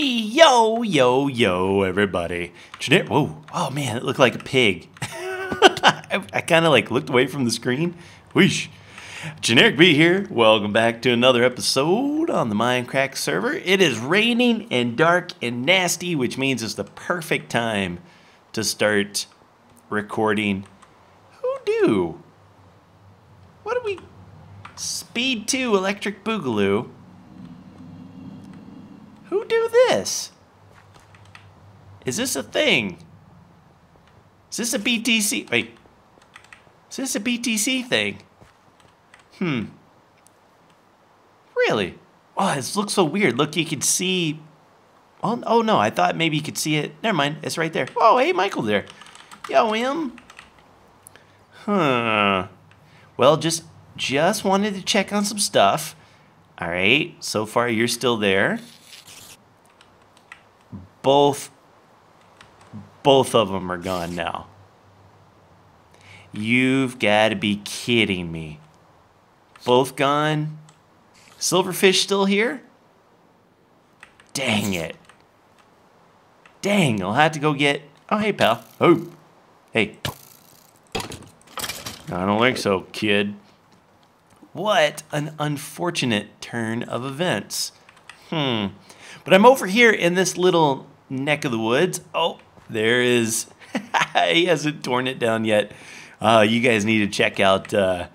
Yo, yo, yo, everybody. Generic. Whoa. Oh, man, it looked like a pig. I, I kind of like looked away from the screen. Whoosh. Generikb here. Welcome back to another episode on the Minecraft server. It is raining and dark and nasty, which means it's the perfect time to start recording. Who do? What do we. Speed 2 Electric Boogaloo. Who do this? Is this a thing? Is this a BTC? Wait. Is this a BTC thing? Hmm. Really? Oh, this looks so weird. Look, you can see. Oh, oh no, I thought maybe you could see it. Never mind, it's right there. Oh, hey, Michael there. Yo, him. Huh. Well, just just wanted to check on some stuff. All right. So far, you're still there. Both. Both of them are gone now. You've got to be kidding me. Both gone? Silverfish still here? Dang it. Dang, I'll have to go get... Oh, hey, pal. Oh. Hey. I don't think so, kid. What an unfortunate turn of events. Hmm. But I'm over here in this little neck of the woods. Oh, there is... he hasn't torn it down yet. Uh, you guys need to check out uh,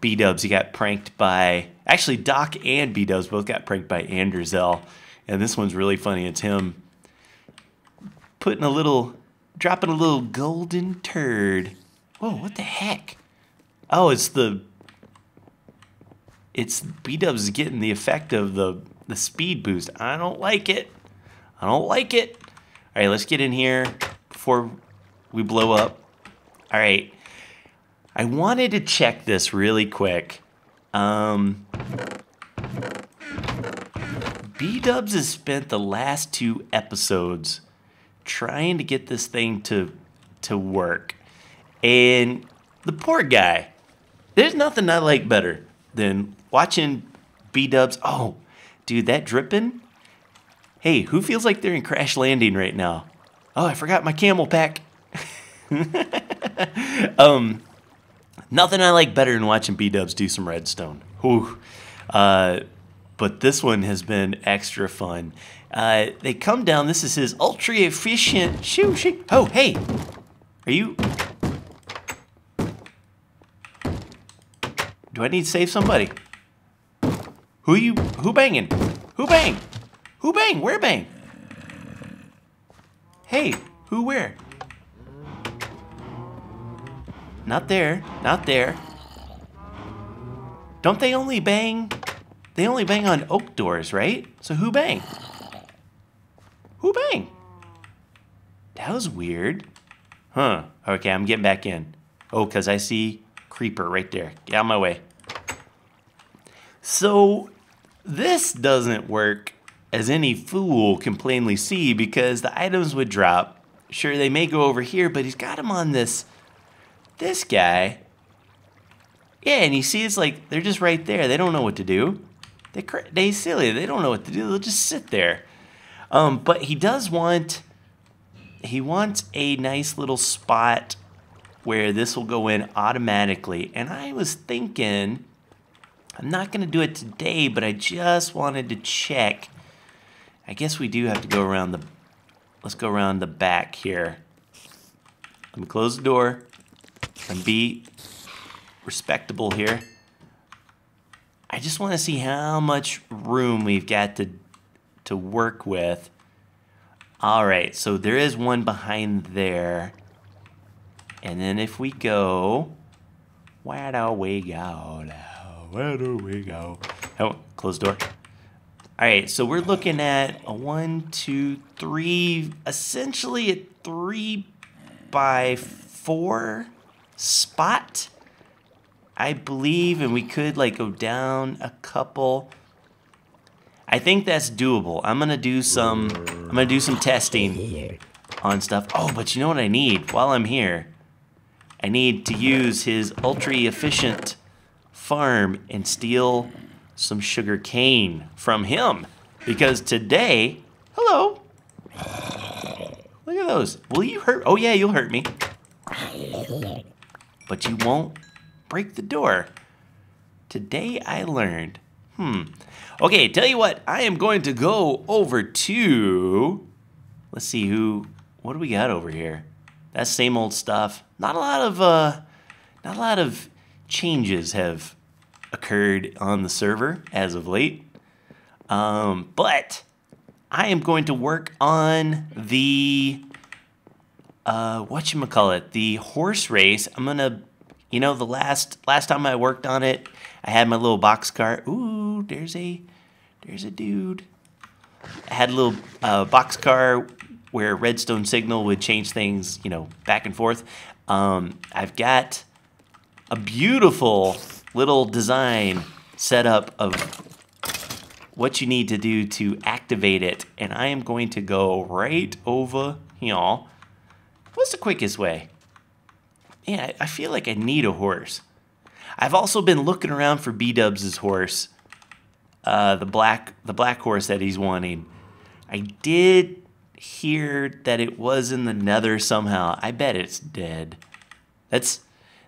B-Dubs. He got pranked by... Actually, Doc and B-Dubs both got pranked by AnderZEL. And this one's really funny. It's him putting a little... Dropping a little golden turd. Whoa, what the heck? Oh, it's the... It's B-Dubs getting the effect of the, the speed boost. I don't like it. I don't like it. All right, let's get in here before we blow up. All right. I wanted to check this really quick. Um, B-Dubs has spent the last two episodes trying to get this thing to to work. And the poor guy, there's nothing I like better than watching B-Dubs. Oh, dude, that dripping. Hey, who feels like they're in crash landing right now? Oh, I forgot my camel pack. um, nothing I like better than watching B-Dubs do some redstone. Whew. Uh, but this one has been extra fun. Uh, they come down. This is his ultra efficient. Shoo, shoo. Oh, hey, are you? Do I need to save somebody? Who you? Who banging? Who bang? Who bang? Where bang? Hey, who where? Not there. Not there. Don't they only bang? They only bang on oak doors, right? So who bang? Who bang? That was weird. Huh. Okay, I'm getting back in. Oh, because I see creeper right there. Get out of my way. So this doesn't work as any fool can plainly see because the items would drop. Sure, they may go over here, but he's got them on this this guy. Yeah, and you see it's like they're just right there. They don't know what to do. They they silly. They don't know what to do. They'll just sit there. Um, but he does want he wants a nice little spot where this will go in automatically. And I was thinking I'm not going to do it today, but I just wanted to check. I guess we do have to go around the let's go around the back here. Let me close the door and be respectable here. I just want to see how much room we've got to to work with. All right, so there is one behind there. And then if we go, where do we go now? Where do we go? Oh, close door. All right, so we're looking at a one, two, three, essentially a three by four spot, I believe, and we could like go down a couple. I think that's doable. I'm gonna do some. I'm gonna do some testing on stuff. Oh, but you know what I need while I'm here? I need to use his ultra efficient farm and steal some sugar cane from him because today. hello. Look at those. Will you hurt? Oh, yeah, you'll hurt me. But you won't break the door. Today I learned. Hmm. Okay, tell you what, I am going to go over to. Let's see who. What do we got over here? That same old stuff. Not a lot of uh, not a lot of changes have occurred on the server as of late. Um, but I am going to work on the uh, what you call it, the horse race. I'm gonna, you know, the last last time I worked on it, I had my little box car. Ooh, there's a there's a dude. I had a little uh, box car where redstone signal would change things, you know, back and forth. Um, I've got a beautiful little design setup of what you need to do to activate it. And I am going to go right over here. What's the quickest way? Yeah, I feel like I need a horse. I've also been looking around for B-Dubs' horse, uh, the black the black horse that he's wanting. I did hear that it was in the nether somehow. I bet it's dead. That's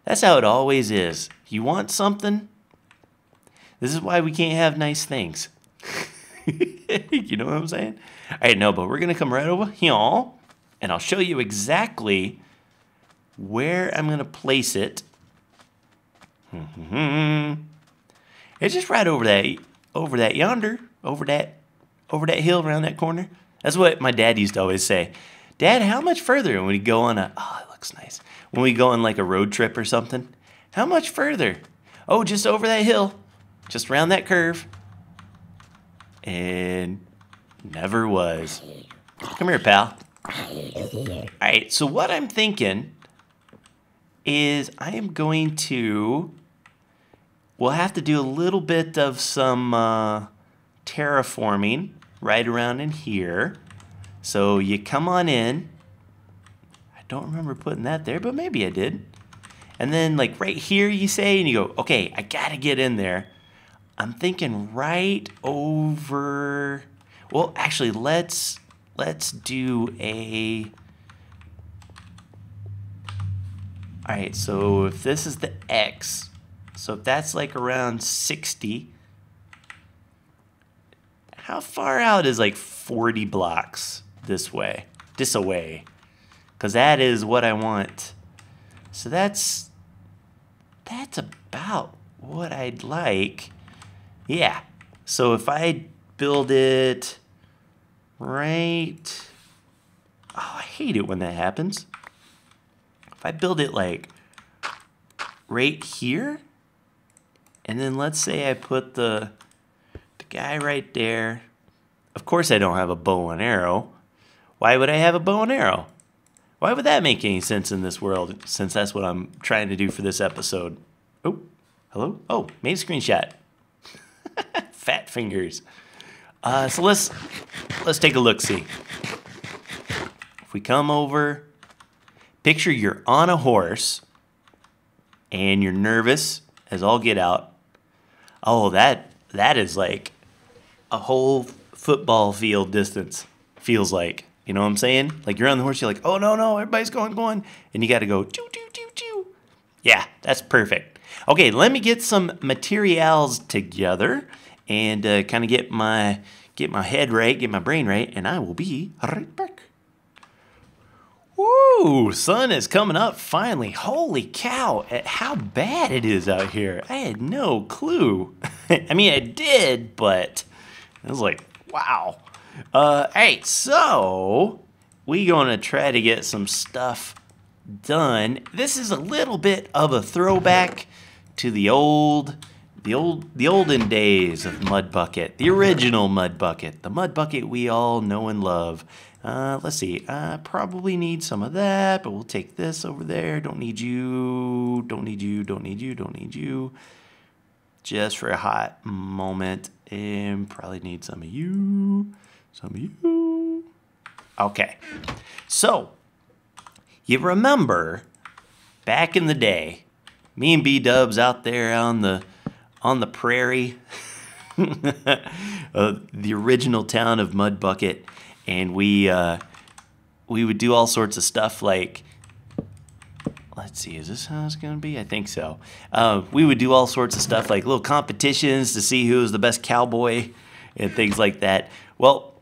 that's how it always is. You want something? This is why we can't have nice things. you know what I'm saying? All right, no, but we're going to come right over here, and I'll show you exactly where I'm going to place it. It's just right over that, over that yonder, over that, over that hill around that corner. That's what my dad used to always say. Dad, how much further? And we go on a, oh, it looks nice. When we go on like a road trip or something, how much further? Oh, just over that hill, just around that curve. And never was. Come here, pal. All right, so what I'm thinking is I am going to, we'll have to do a little bit of some uh, terraforming right around in here. So you come on in. Don't remember putting that there, but maybe I did. And then like right here you say, and you go, okay, I gotta get in there. I'm thinking right over, well, actually let's, let's do a, all right, so if this is the X, so if that's like around 60, how far out is like 40 blocks this way, this away? Because that is what I want. So that's, that's about what I'd like. Yeah. So if I build it right, oh, I hate it when that happens. If I build it like right here, and then let's say I put the the guy right there. Of course I don't have a bow and arrow. Why would I have a bow and arrow? Why would that make any sense in this world, since that's what I'm trying to do for this episode? Oh, hello? Oh, made a screenshot. Fat fingers. Uh, so let's let's take a look. See, if we come over, picture you're on a horse, and you're nervous as all get out. Oh, that that is like a whole football field distance, feels like. You know what I'm saying? Like you're on the horse, you're like, oh no, no, everybody's going, going. And you got to go, choo, choo, choo, choo. Yeah, that's perfect. Okay, let me get some materials together and uh, kind of get my get my head right, get my brain right, and I will be right back. Woo! Sun is coming up finally. Holy cow! At how bad it is out here. I had no clue. I mean, I did, but I was like, wow. Uh, hey, so we gonna try to get some stuff done. This is a little bit of a throwback to the old, the old, the olden days of Mudbucket, the original Mudbucket, the Mudbucket we all know and love. Uh, let's see, I probably need some of that, but we'll take this over there. Don't need you, don't need you, don't need you, don't need you. Just for a hot moment. And probably need some of you, some of you. Okay, so you remember back in the day, me and B Dubs out there on the on the prairie, uh, the original town of Mudbucket, and we uh, we would do all sorts of stuff like let's see, is this how it's going to be? I think so. Uh, we would do all sorts of stuff like little competitions to see who was the best cowboy and things like that. Well,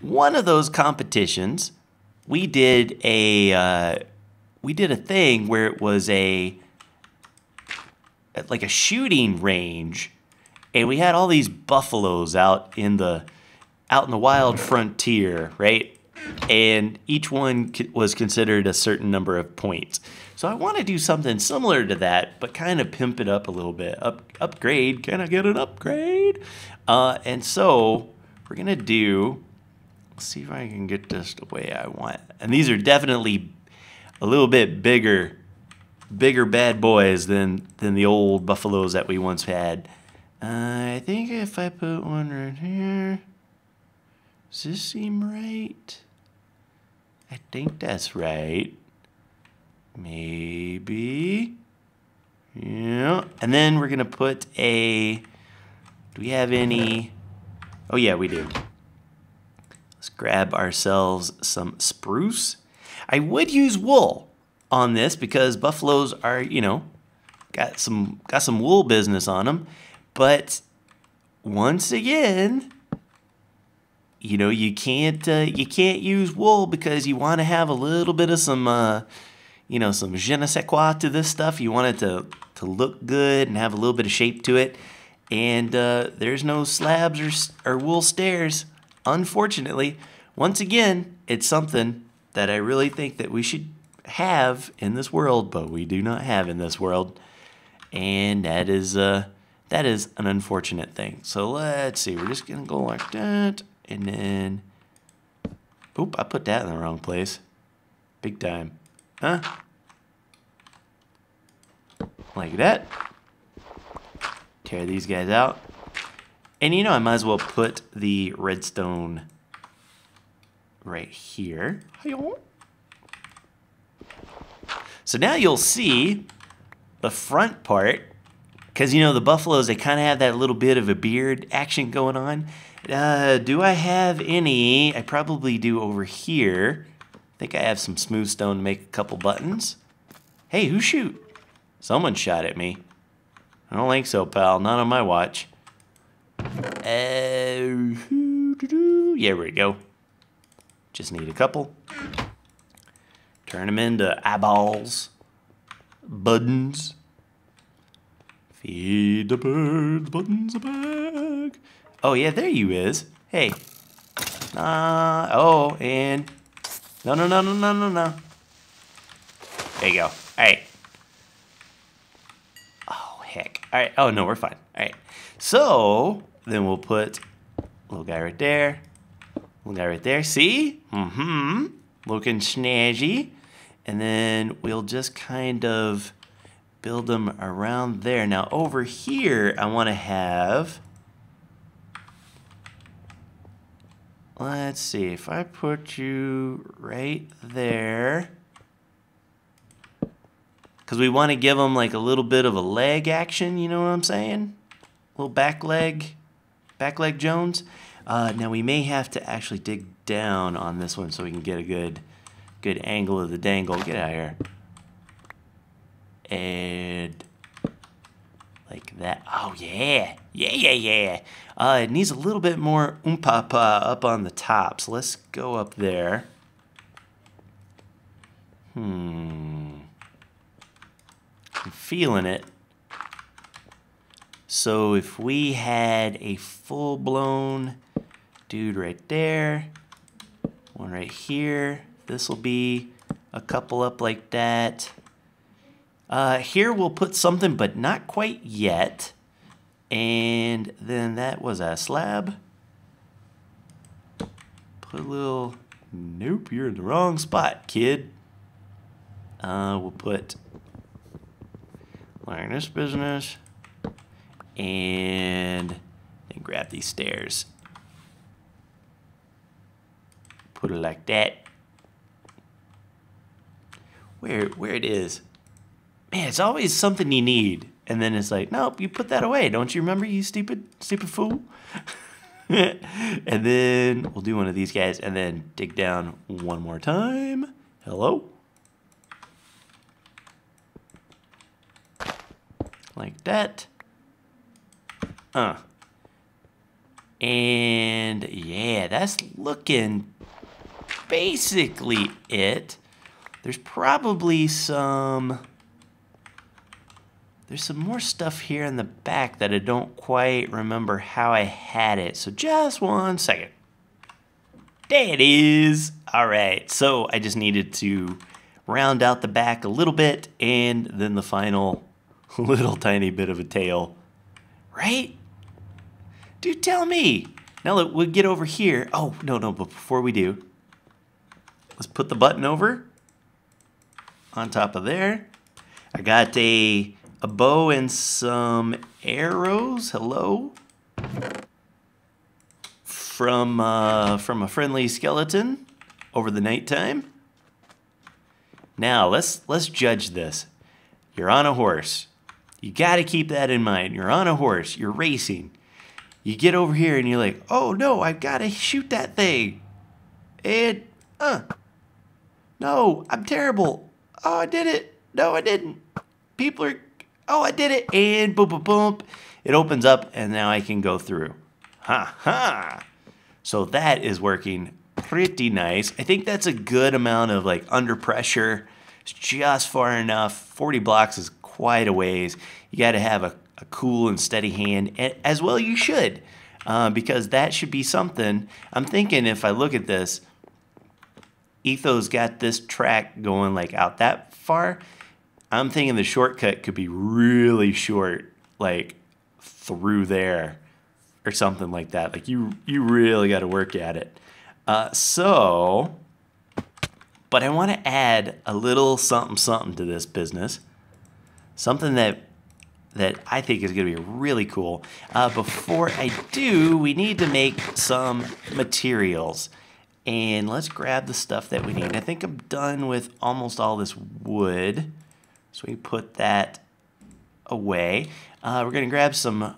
one of those competitions, we did a uh, we did a thing where it was a like a shooting range, and we had all these buffaloes out in the out in the wild frontier, right? And each one was considered a certain number of points. So I want to do something similar to that, but kind of pimp it up a little bit. Up upgrade. Can I get an upgrade? Uh, and so we're gonna do. See if I can get this the way I want. And these are definitely a little bit bigger, bigger bad boys than than the old buffaloes that we once had. Uh, I think if I put one right here, does this seem right? I think that's right. Maybe. Yeah. And then we're going to put a. Do we have any? Oh, yeah, we do. Let's grab ourselves some spruce. I would use wool on this because buffaloes are, you know, got some got some wool business on them. But once again, you know, you can't uh, you can't use wool because you want to have a little bit of some uh, you know, some je ne sais quoi to this stuff. You want it to, to look good and have a little bit of shape to it. And uh, there's no slabs or, or wool stairs, unfortunately. Once again, it's something that I really think that we should have in this world, but we do not have in this world. And that is uh, that is an unfortunate thing. So let's see. We're just going to go like that. And then... Oop, I put that in the wrong place. Big time. Huh? Like that. Tear these guys out. And you know, I might as well put the redstone right here. So now you'll see the front part, because you know the buffaloes, they kind of have that little bit of a beard action going on. Uh, do I have any? I probably do over here I think I have some smooth stone to make a couple buttons. Hey, who shoot? Someone shot at me. I don't think so, pal. Not on my watch. Uh, yeah, we go. Just need a couple. Turn them into eyeballs. Buttons. Feed the birds, buttons a bag. Oh, yeah, there you is. Hey. Uh, oh, and no, no, no, no, no, no, no. There you go. All right. Oh, heck. All right. Oh, no, we're fine. All right. So, then we'll put little guy right there. Little guy right there. See? Mm-hmm. Looking snazzy. And then we'll just kind of build them around there. Now, over here, I want to have Let's see, if I put you right there, because we want to give them like a little bit of a leg action, you know what I'm saying? A little back leg, back leg Jones. Uh, now we may have to actually dig down on this one so we can get a good, good angle of the dangle. Get out here. And like that. Oh, yeah. Yeah, yeah, yeah. Uh, it needs a little bit more oompapa up on the top. So let's go up there. Hmm. I'm feeling it. So if we had a full-blown dude right there, one right here, this will be a couple up like that. Uh, here we'll put something, but not quite yet. And then that was a slab. Put a little, nope, you're in the wrong spot, kid. Uh, we'll put learn this business and then grab these stairs. Put it like that. Where, where it is man, it's always something you need. And then it's like, nope, you put that away. Don't you remember, you stupid, stupid fool? and then we'll do one of these guys and then dig down one more time. Hello? Like that. And yeah, that's looking basically it. There's probably some... There's some more stuff here in the back that I don't quite remember how I had it. So just one second. There it is. All right, so I just needed to round out the back a little bit and then the final little tiny bit of a tail. Right? Do tell me. Now look, we'll get over here. Oh, no, no, but before we do, let's put the button over on top of there. I got a, a bow and some arrows. Hello. From, uh, from a friendly skeleton over the nighttime. Now, let's, let's judge this. You're on a horse. You got to keep that in mind. You're on a horse. You're racing. You get over here and you're like, oh no, I've got to shoot that thing. And, uh, no, I'm terrible. Oh, I did it. No, I didn't. People are, oh, I did it. And boom, boom, boom. It opens up and now I can go through. Ha ha. So that is working pretty nice. I think that's a good amount of like under pressure. It's just far enough. 40 blocks is quite a ways. You got to have a, a, cool and steady hand, as well you should, uh, because that should be something. I'm thinking if I look at this, Etho's got this track going like out that far. I'm thinking the shortcut could be really short, like through there or something like that. Like you, you really got to work at it. Uh, so, but I want to add a little something, something to this business. Something that that I think is going to be really cool. Uh, before I do, we need to make some materials. And let's grab the stuff that we need. I think I'm done with almost all this wood. So we put that away. Uh, we're going to grab some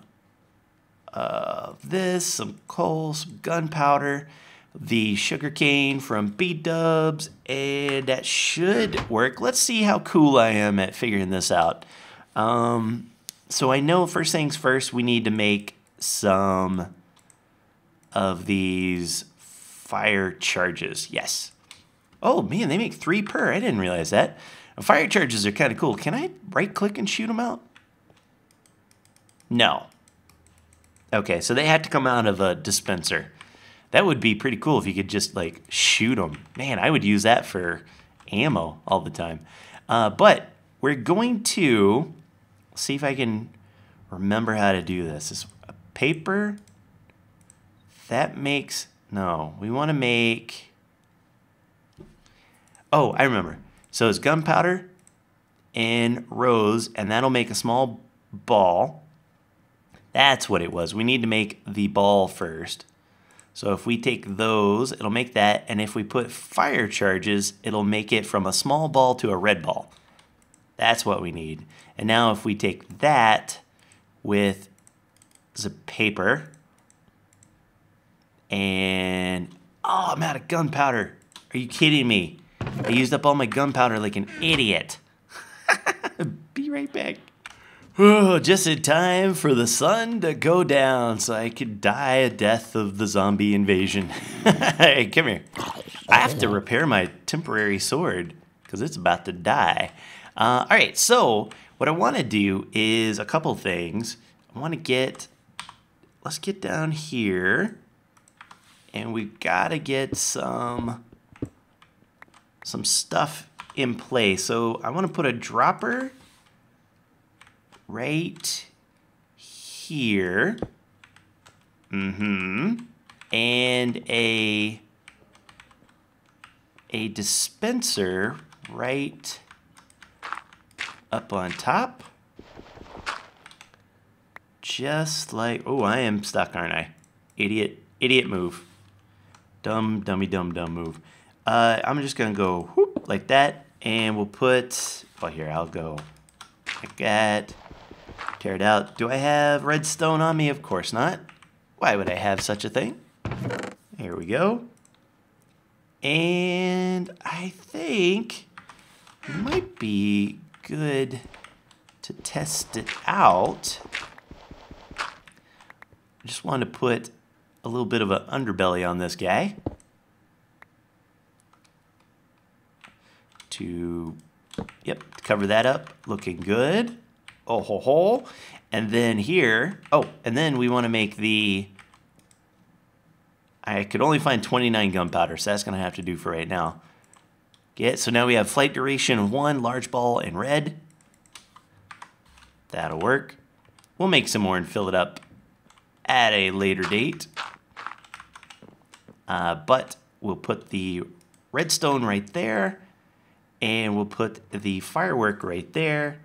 uh, this, some coal, some gunpowder, the sugarcane from B-dubs, and that should work. Let's see how cool I am at figuring this out. Um, so I know first things first, we need to make some of these fire charges. Yes. Oh man, they make three per. I didn't realize that. Fire charges are kind of cool. Can I right click and shoot them out? No. Okay, so they had to come out of a dispenser. That would be pretty cool if you could just like shoot them. Man, I would use that for ammo all the time. Uh, but we're going to see if I can remember how to do this. Is a paper that makes no. We want to make. Oh, I remember. So it's gunpowder and rose, and that'll make a small ball. That's what it was. We need to make the ball first. So if we take those, it'll make that, and if we put fire charges, it'll make it from a small ball to a red ball. That's what we need. And now if we take that with the paper, and, oh, I'm out of gunpowder. Are you kidding me? I used up all my gunpowder like an idiot. Be right back. Oh, just in time for the sun to go down so I could die a death of the zombie invasion. hey, come here. I have to repair my temporary sword because it's about to die. Uh, all right, so what I want to do is a couple things. I want to get, let's get down here and we've got to get some, some stuff in place. So I want to put a dropper right here. Mm-hmm. And a a dispenser right up on top. Just like, oh, I am stuck, aren't I? Idiot, idiot move. Dumb, dummy, dumb, dumb move. Uh, I'm just gonna go whoop, like that, and we'll put, well here, I'll go like that. Tear it out. Do I have redstone on me? Of course not. Why would I have such a thing? Here we go. And I think might be good to test it out. I just want to put a little bit of an underbelly on this guy. To, yep, cover that up. Looking good. Oh, ho, ho. And then here, oh, and then we want to make the I could only find 29 gunpowder, so that's going to have to do for right now. Get So now we have flight duration 1, large ball, and red. That'll work. We'll make some more and fill it up at a later date. Uh, but we'll put the redstone right there, and we'll put the firework right there,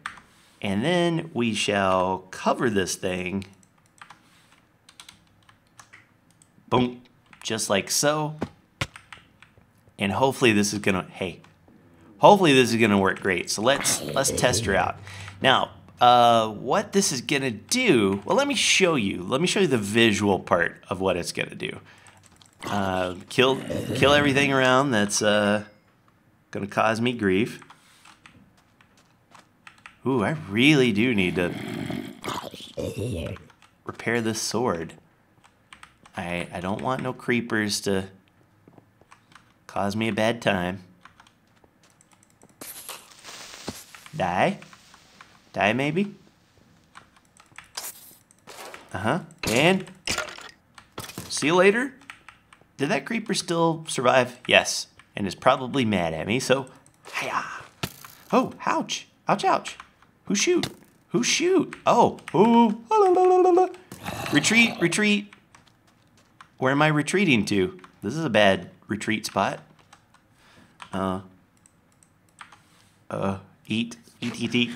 and then we shall cover this thing. Boom just like so. And hopefully this is gonna, hey, hopefully this is gonna work great. So let's, let's test her out. Now, uh, what this is gonna do, well, let me show you. Let me show you the visual part of what it's gonna do. Uh, kill, kill everything around that's uh, gonna cause me grief. Ooh, I really do need to repair this sword. I, I don't want no creepers to cause me a bad time. Die? Die maybe? Uh-huh. And see you later. Did that creeper still survive? Yes. And is probably mad at me, so hiya. Oh, ouch. Ouch, ouch. Who shoot? Who shoot? Oh, ooh. Retreat, retreat. Where am I retreating to? This is a bad retreat spot. Uh, uh, eat, eat, eat, eat.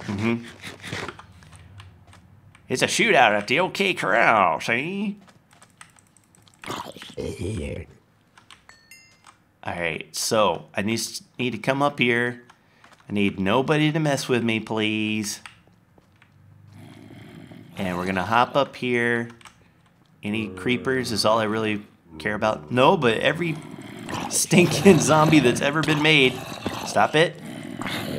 Mm-hmm. It's a shootout at the OK Corral, see? Alright, so I need, need to come up here. I need nobody to mess with me, please. And we're gonna hop up here. Any creepers is all I really care about. No, but every stinking zombie that's ever been made. Stop it.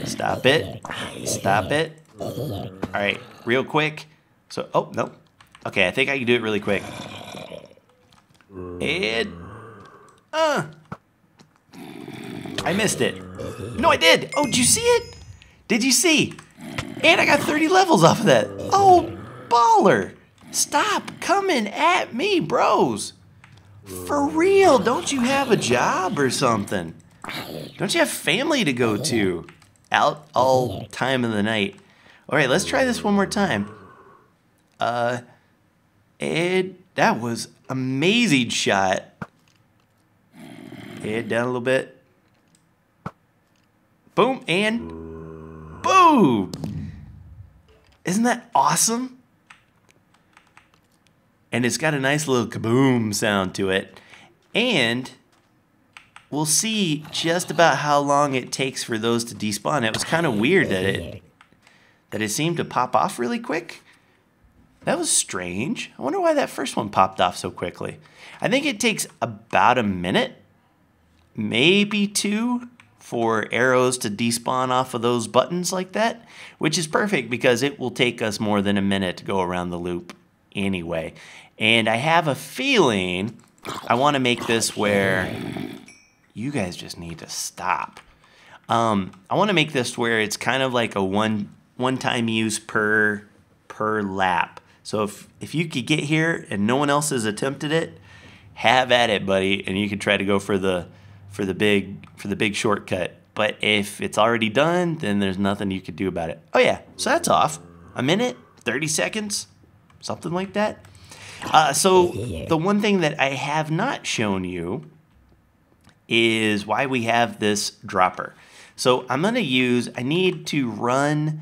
Stop it. Stop it. All right, real quick. So, oh, no. Okay, I think I can do it really quick. And, uh, I missed it. No, I did. Oh, did you see it? Did you see? And I got 30 levels off of that. Oh, baller. Stop coming at me, bros. For real, don't you have a job or something? Don't you have family to go to? Out all time of the night. All right, let's try this one more time. Uh, Ed, that was amazing shot. Head down a little bit. Boom, and boom. Isn't that awesome? And it's got a nice little kaboom sound to it. And we'll see just about how long it takes for those to despawn. It was kind of weird that it that it seemed to pop off really quick. That was strange. I wonder why that first one popped off so quickly. I think it takes about a minute, maybe two, for arrows to despawn off of those buttons like that, which is perfect because it will take us more than a minute to go around the loop anyway. And I have a feeling I want to make this where you guys just need to stop. Um, I want to make this where it's kind of like a one one time use per per lap. So if if you could get here and no one else has attempted it, have at it, buddy, and you can try to go for the for the big for the big shortcut. But if it's already done, then there's nothing you could do about it. Oh yeah, so that's off. A minute, 30 seconds, something like that. Uh, so the one thing that I have not shown you is why we have this dropper. So I'm going to use, I need to run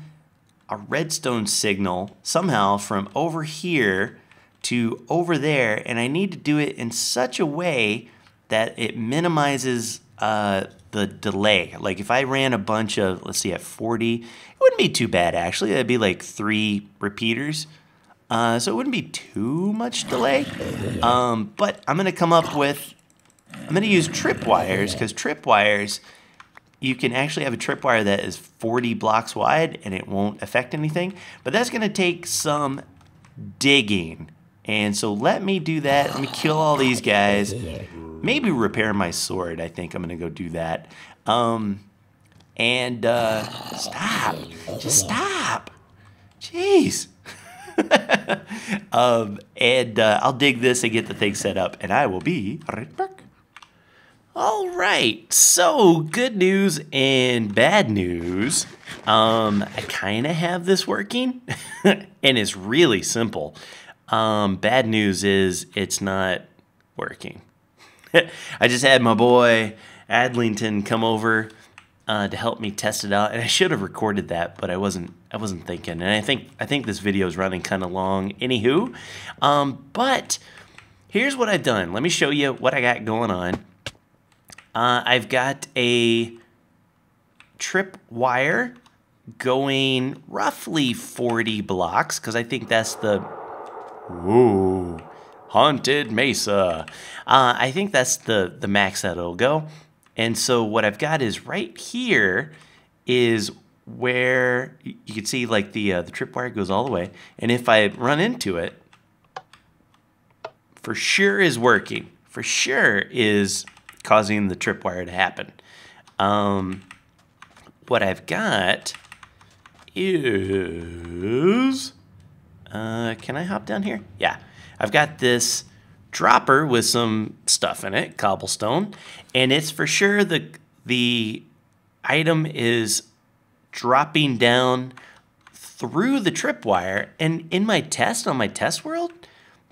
a redstone signal somehow from over here to over there, and I need to do it in such a way that it minimizes uh, the delay. Like if I ran a bunch of, let's see, at 40, it wouldn't be too bad actually. That'd be like three repeaters. Uh, so it wouldn't be too much delay. Um, but I'm going to come up with, I'm going to use tripwires because tripwires, you can actually have a tripwire that is 40 blocks wide and it won't affect anything. But that's going to take some digging. And so let me do that. Let me kill all these guys. Maybe repair my sword. I think I'm going to go do that. Um, and uh, stop. Just stop. Jeez. um, and uh, I'll dig this and get the thing set up, and I will be right back. All right, so good news and bad news. Um, I kind of have this working, and it's really simple. Um, bad news is it's not working. I just had my boy Adlington come over uh, to help me test it out, and I should have recorded that, but I wasn't. I wasn't thinking, and I think I think this video is running kind of long. Anywho, um, but here's what I've done. Let me show you what I got going on. Uh, I've got a trip wire going roughly 40 blocks because I think that's the Whoa. Haunted Mesa. Uh, I think that's the, the max that it'll go. And so what I've got is right here is where you can see like the uh, the tripwire goes all the way. And if I run into it, for sure is working. For sure is causing the tripwire to happen. Um, what I've got is uh, can I hop down here? Yeah. I've got this dropper with some stuff in it, cobblestone, and it's for sure the the item is dropping down through the tripwire. And in my test on my test world,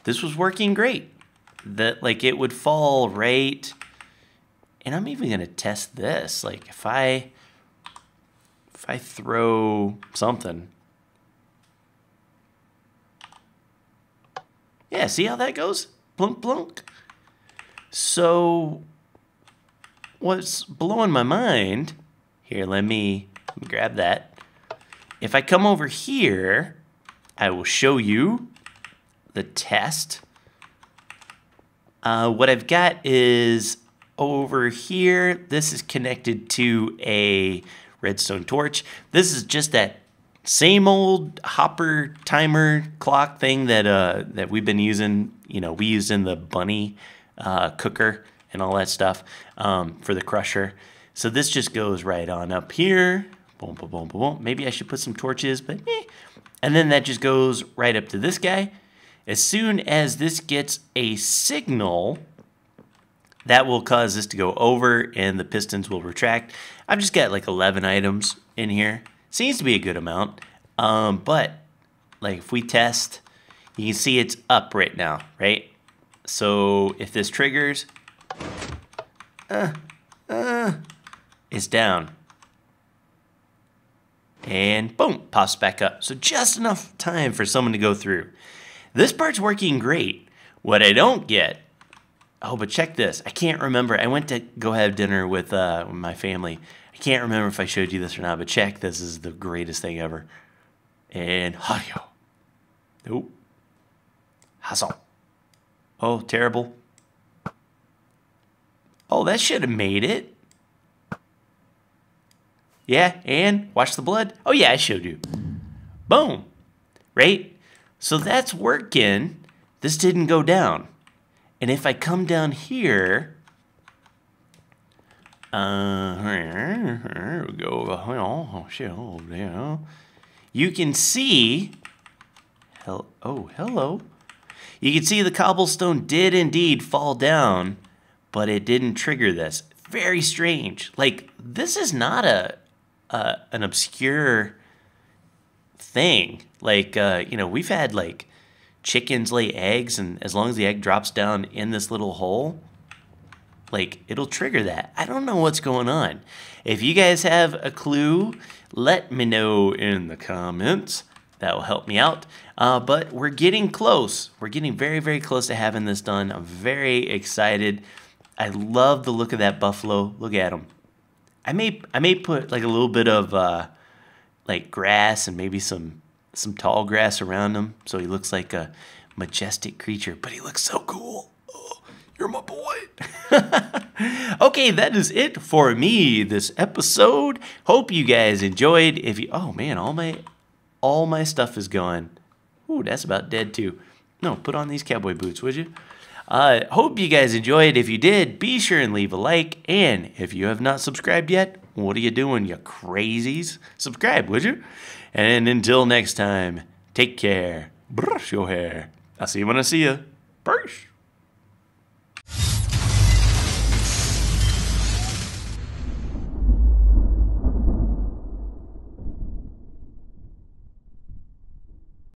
this was working great. That like it would fall right. And I'm even gonna test this. Like if I if I throw something Yeah, see how that goes? Plunk, plunk. So, what's blowing my mind, here, let me, grab that. If I come over here, I will show you the test. Uh, what I've got is over here, this is connected to a redstone torch. This is just that same old hopper timer clock thing that uh, that we've been using. You know, we used in the bunny uh, cooker and all that stuff um, for the crusher. So this just goes right on up here. Boom, boom, boom, boom. Maybe I should put some torches, but eh. And then that just goes right up to this guy. As soon as this gets a signal, that will cause this to go over and the pistons will retract. I've just got like 11 items in here. Seems to be a good amount. Um, but like if we test, you can see it's up right now, right? So if this triggers, uh, uh, it's down. And boom, pops back up. So just enough time for someone to go through. This part's working great. What I don't get, oh, but check this. I can't remember. I went to go have dinner with uh, my family. I can't remember if I showed you this or not, but check. This is the greatest thing ever. And Hayo. Oh. Nope. Hustle. Oh, terrible. Oh, that should have made it. Yeah, and watch the blood. Oh, yeah, I showed you. Boom. Right? So that's working. This didn't go down. And if I come down here, uh, here we go. Oh, shit. Oh, yeah you can see, hel oh, hello. You can see the cobblestone did indeed fall down, but it didn't trigger this. Very strange. Like, this is not a, a an obscure thing. Like, uh, you know, we've had, like, chickens lay eggs, and as long as the egg drops down in this little hole, like, it'll trigger that. I don't know what's going on. If you guys have a clue, let me know in the comments. That will help me out. Uh, but we're getting close. We're getting very, very close to having this done. I'm very excited. I love the look of that buffalo. Look at him. I may I may put like a little bit of uh, like grass and maybe some some tall grass around him, so he looks like a majestic creature, but he looks so cool. You're my boy. okay, that is it for me this episode. Hope you guys enjoyed. If you oh man, all my all my stuff is gone. Ooh, that's about dead too. No, put on these cowboy boots, would you? Uh, hope you guys enjoyed. If you did, be sure and leave a like. And if you have not subscribed yet, what are you doing, you crazies? Subscribe, would you? And until next time, take care. Brush your hair. I'll see you when I see you. Brush.